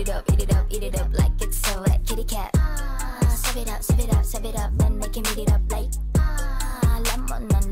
it up, eat it up, eat it up like it's a wet kitty cat. Ah, serve it up, serve it up, serve it up, then make him eat it up like ah, lemon.